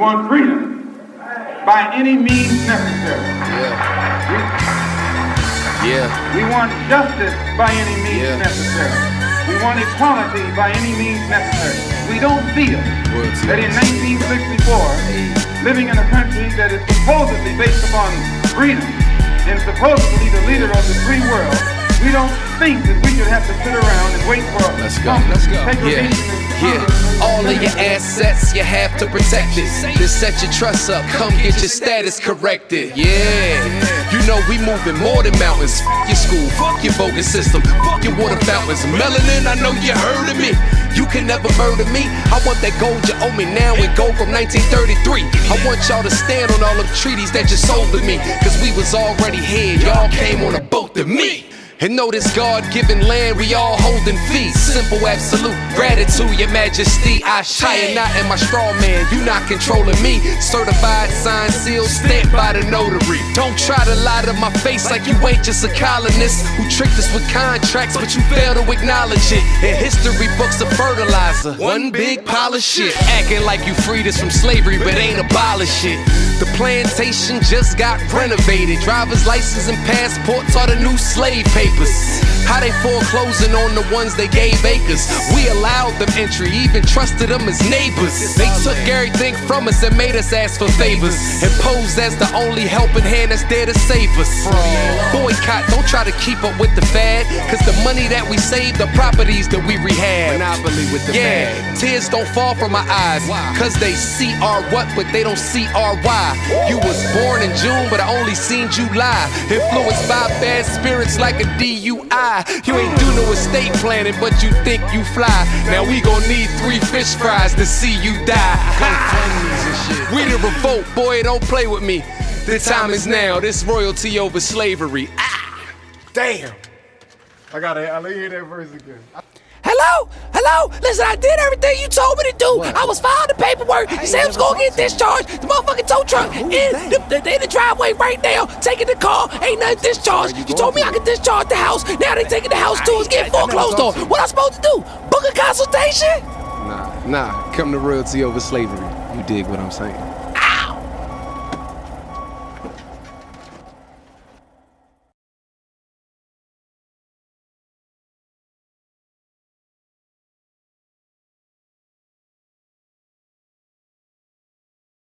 want freedom by any means necessary. Yeah. We, Yeah. we want justice by any means Yeah. necessary. We want equality by any means necessary. We don't feel that in 1964, living in a country that is supposedly based upon freedom and supposedly the leader of the free world, we don't think that we should have to sit around and wait for Let's go. Let's go. Yeah. Yeah, all of your assets, you have to protect it. To set your trust up, come get your status corrected. Yeah, you know we moving more than mountains. Fuck your school, fuck your voting system, fuck your water fountains. Melanin, I know you heard of me. You can never murder me. I want that gold you owe me now and gold from 1933. I want y'all to stand on all the treaties that you sold to me. Cause we was already here, y'all came on a boat to me. And know this God-given land we all holding fee. Simple, absolute gratitude, your majesty. I shine not in my straw man, you not controlling me. Certified, signed, sealed, stamped by the notary. Don't try to lie to my face like you ain't just a colonist who tricked us with contracts, but you fail to acknowledge it. In history books of fertilizer, one big pile of shit. Acting like you freed us from slavery, but ain't abolished it. The plantation just got renovated. Driver's license and passports are the new slave papers. How they foreclosing on the ones they gave acres. We allowed them entry, even trusted them as neighbors. They took everything from us and made us ask for favors. And pose as the only helping hand that's there to save us. Boycott, don't try to keep up with the fad. Cause the money that we save, the properties that we rehab. Monopoly with the Yeah, bag. tears don't fall from my eyes. Cause they see our what, but they don't see our why. You was born in June, but I only seen July. Influenced by bad spirits like a DUI. You ain't do no estate planning, but you think you fly. Now we gon' need three fish fries to see you die. We the revolt, boy, don't play with me. The time is now. This royalty over slavery. Ah, Damn. I gotta, I let you hear that verse again. Hello? Hello? Listen, I did everything you told me to do. I was filing the paperwork. You said I was gonna get discharged. The motherfucking tow truck in the, the, they in the driveway right now, taking the car. Ain't nothing discharged. You told me I could discharge the house. Now they taking the house too. It's getting foreclosed on. What I supposed to do? Book a consultation? Nah, nah. Come to royalty over slavery. You dig what I'm saying?